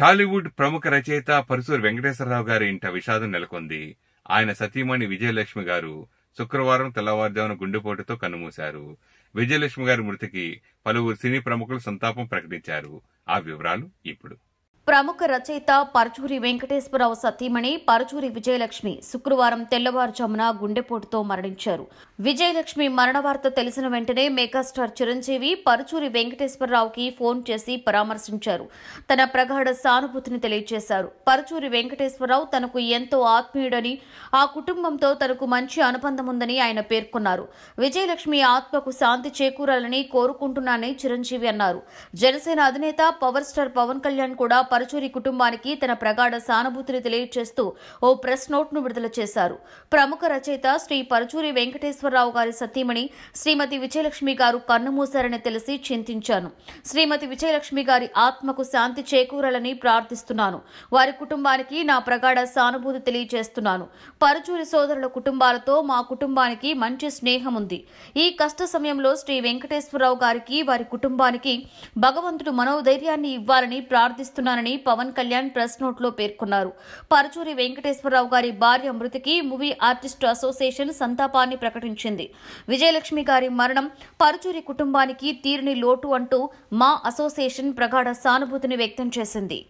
టాలీవుడ్ ప్రముఖ రచయిత పరుసూరి వెంకటేశ్వరరావు గారి ఇంట విషాదం నెలకొంది. ఆయన సతీమణి విజయలక్ష్మి గారు శుక్రవారం తెల్లవారుజామున గుండెపోటుతో కన్నుమూశారు. విజయలక్ష్మి గారి మృతికి పలువురు సినీ ప్రముఖులు సంతాపం ప్రకటించారు. ఆ వివరాలు ఇప్పుడు. ప్రముఖ రచయిత పరచూరి వెంకటేశ్వరరావు సతీమణి పరచూరి విజయలక్ష్మి శుక్రవారం తెల్లవారుజామున గుండెపోటుతో మరణించారు. విజయలక్ష్మి మరణ వార్త తెలిసిన వెంటనే మెగాస్టార్ చిరంజీవి పరచూరి వెంకటేశ్వరరావుకి ఫోన్ చేసి పరామర్శించారు. తన ప్రగాఢ సానుభూతిని తెలియజేశారు. పరచూరి వెంకటేశ్వరరావు తనకు ఎంతో ఆత్మీయుడని ఆ కుటుంబంతో తనకు మంచి అనుబంధం ఉందని ఆయన పేర్కొన్నారు. విజయలక్ష్మి ఆత్మకు శాంతి చేకూరాలని కోరుకుంటున్నానని చిరంజీవి అన్నారు. జనసేన అధినేత పవర్ స్టార్ పవన్ కళ్యాణ్ కూడా పరుచూరి కుటుంబానికి తన ప్రగాఢ సానుభూతిని తెలియజేస్తూ ఓ ప్రెస్ నోట్ను విడుదల చేశారు. ప్రముఖ రచయిత శ్రీ పరుచూరి వెంకటేశ్వరరావు గారి సతీమణి శ్రీమతి విజయలక్ష్మి గారు కన్నుమూశారని తెలిసి చింతించాను. శ్రీమతి విజయలక్ష్మి గారి ఆత్మకు శాంతి చేకూరాలని ప్రార్థిస్తున్నాను. వారి కుటుంబానికి నా ప్రగాఢ సానుభూతి తెలియజేస్తున్నాను పరుచూరి సోదరుల కుటుంబాలతో మా కుటుంబానికి మంచి స్నేహం ఉంది. ఈ కష్ట సమయంలో శ్రీ వెంకటేశ్వరరావు గారికి వారి కుటుంబానికి భగవంతుడు మనోధైర్యాన్ని ఇవ్వాలని ప్రార్థిస్తున్నానని పవన్ కళ్యాణ్ ప్రెస్ నోట్లో పేర్కొన్నారు. పరచూరి వెంకటేశ్వరరావు గారి భార్య మృతికి మూవీ ఆర్టిస్ట్ అసోసియేషన్ సంతాపాన్ని ప్రకటించింది. విజయలక్ష్మి గారి మరణం పరచూరి కుటుంబానికి తీరిని లోటు అంటూ మా అసోసియేషన్ ప్రగాఢ సానుభూతిని వ్యక్తం చేసింది.